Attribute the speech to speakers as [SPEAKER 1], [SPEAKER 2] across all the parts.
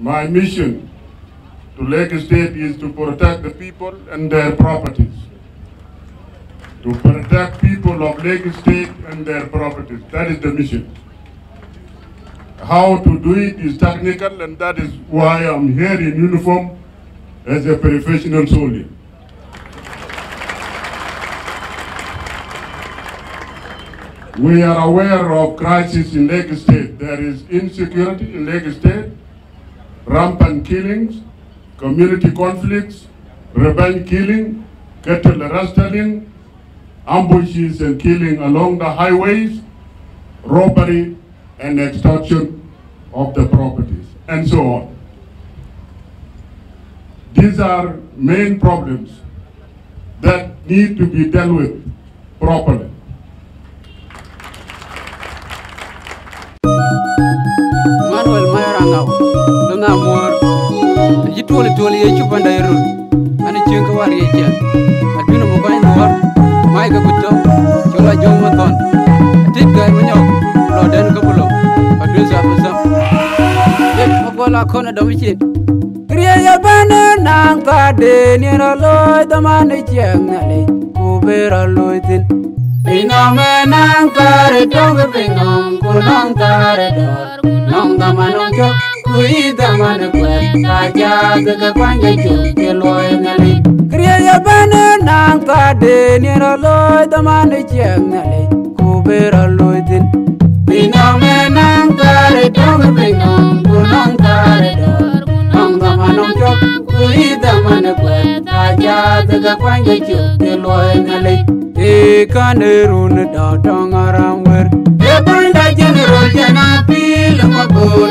[SPEAKER 1] My mission to Lake State is to protect the people and their properties. To protect people of Lake State and their properties. That is the mission. How to do it is technical and that is why I'm here in uniform as a professional soldier. We are aware of crisis in Lake State. There is insecurity in Lake State, rampant killings, community conflicts, revenge killing, cattle rustling, ambushes and killing along the highways, robbery and extortion of the properties, and so on. These are main problems that need to be dealt with properly.
[SPEAKER 2] Ji Toli Toli Ye Chupanda Yerul, Ani Chinka War Ye Chen, Albino Mukai mai Maika Buto, Chola Jong Maton, Tit Gai Manyok, Loden Kabulo, Paduza Pusam, Yet Magola Kona do Domichin. Kriya ya bana nang ta de ni ro lo da man cheng le ku be ro loy tin. Pinong menang kare dong pinong kunong kare dor. Kunong damanong chok kui daman kwet kaja gaga kwanga chok ke loy ngali kriya ya bana nang ka de ni ro loy daman cheng ngali ku be ro loy tin. Pinong menang kare dong pinong kunong kare dor kunong damanong chok kui daman kwet kaja gaga kwanga chok ke loy ngali e kanerun da tangaramwer e banda general jana pil mabor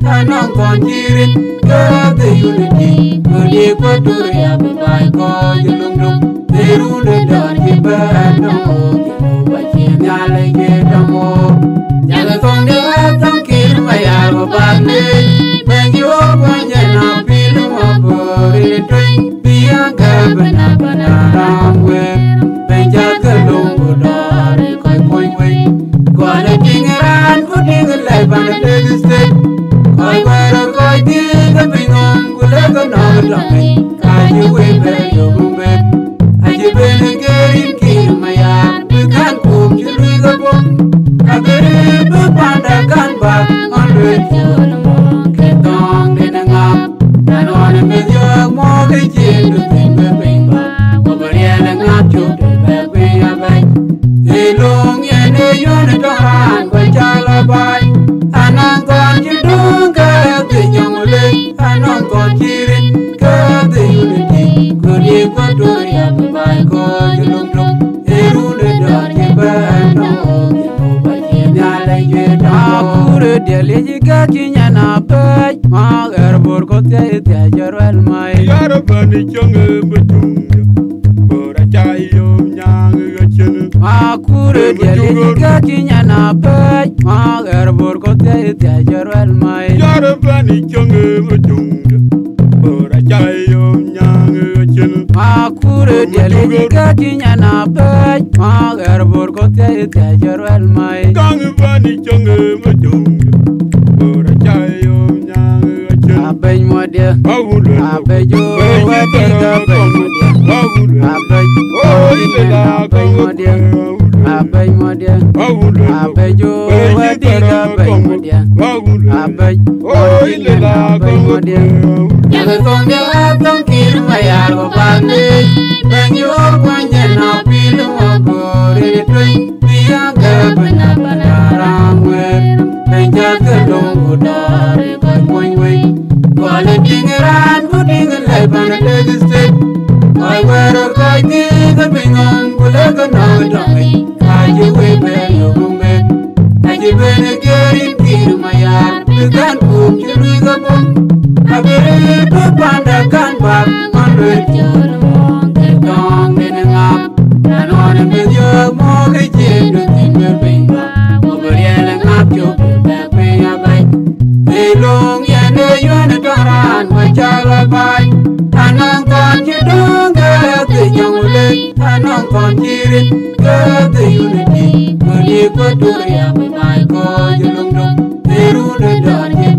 [SPEAKER 2] nyongule Anang kan unity Kudi kwa turi abay ko julung dung Teru nyale ke nyale kong de atang kir maya bengi o kwanya pilu mabori tui
[SPEAKER 3] Yara bani chonge betunga Bora chayo nyang gachene
[SPEAKER 2] Akure diali jika chinyana pej Magar bor kote ite jorwel mai
[SPEAKER 3] Yara bani chonge betunga Bora chayo nyang gachene
[SPEAKER 2] Akure diali jika chinyana pej Magar bor kote ite jorwel mai
[SPEAKER 3] Kang bani chonge betunga Bora chayo dia
[SPEAKER 2] abejo
[SPEAKER 3] wete ga abejo
[SPEAKER 2] dia
[SPEAKER 3] abejo
[SPEAKER 2] wete ga abejo
[SPEAKER 3] dia
[SPEAKER 2] abejo dia abejo wete
[SPEAKER 3] ga
[SPEAKER 2] abejo
[SPEAKER 3] dia abejo wete
[SPEAKER 2] ga
[SPEAKER 3] abejo
[SPEAKER 2] dia yaga tonga atong kirma yargo bande benyo kwanya na pi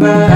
[SPEAKER 2] back.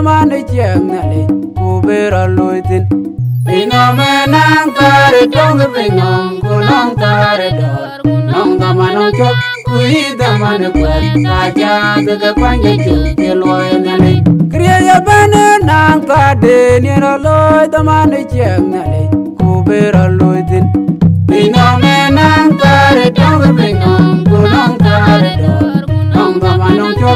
[SPEAKER 2] Loy damane chieng nale Kubera loy tin Pinome nang kare tong pingong Kunong tare dor nong Kunong damanong chok Kui damane kwet Saja daga kwanya chuk ke Keloy nale Kriya ya bane nang tade Nira loy damane chieng nale Kubera loy tin Pinome nang kare tong pingong Kunong tare dor Kunong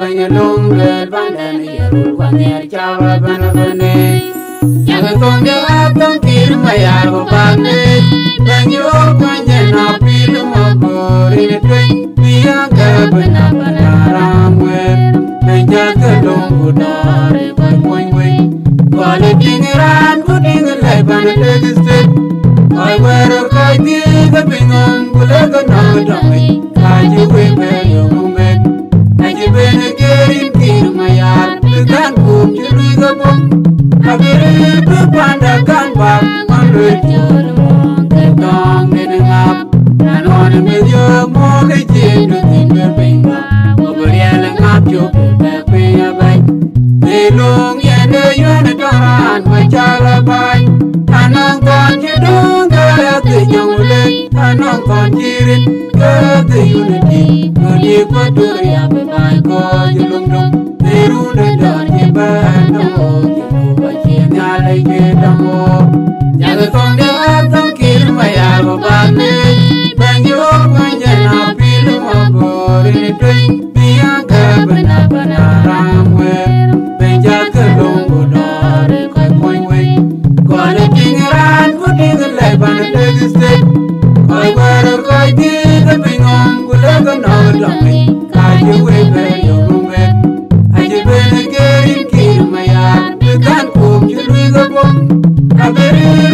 [SPEAKER 2] Makal banyalong ler yarul Kwanyan chawa banaban Jangan kong atong kir mayar go bagne Banyo kwanya pilu mabore ne Biya ka bana bana ramwer ka dongu dore koi koi wei Kwale tingiran ku tingalai bana tegistit Koi wero koi tiga bingon kule ka nong ai Kaji Abiri bepanda kan bak Mandwe jol mong Ketong dene ngap Nanone medyo mo ke chendu timbe bimba Wabariele ngap chuk Bek piya bay Ilung yende yone toran Machala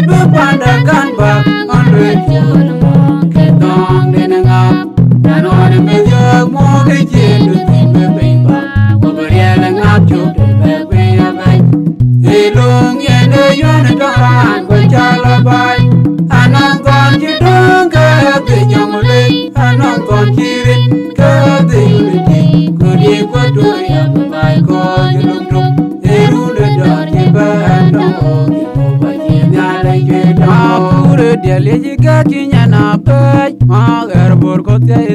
[SPEAKER 2] Bepandakan bak Andrei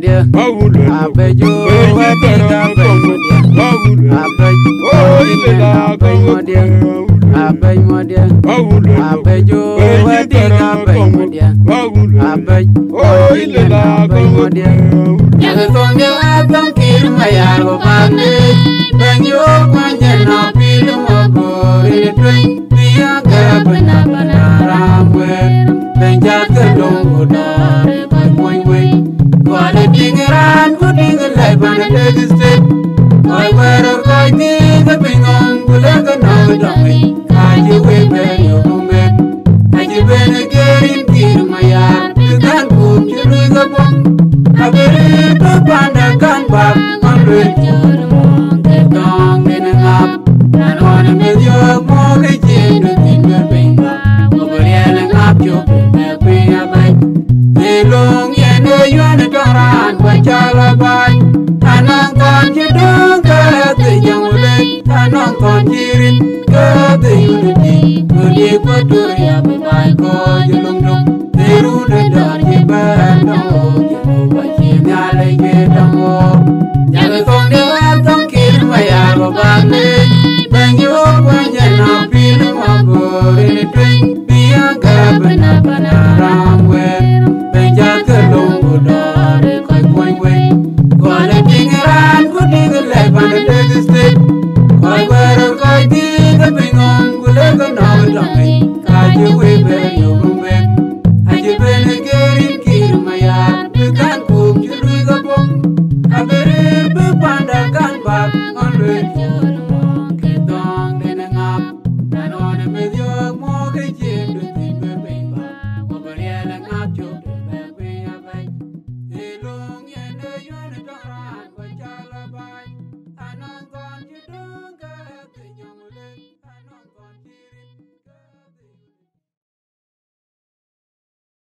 [SPEAKER 2] dia abejo dia abejo wa te da abejo dia
[SPEAKER 3] dia
[SPEAKER 2] abejo wa te
[SPEAKER 3] da
[SPEAKER 2] abejo
[SPEAKER 3] dia
[SPEAKER 2] abejo wa te
[SPEAKER 3] da
[SPEAKER 2] abejo dia nyaga tonga atong kir mayar go pane benyo na pilu mo go etwe piya ga bana bana ramwe benja ke Kwale tingeran ku tingelai bana tegiste Koi wero koi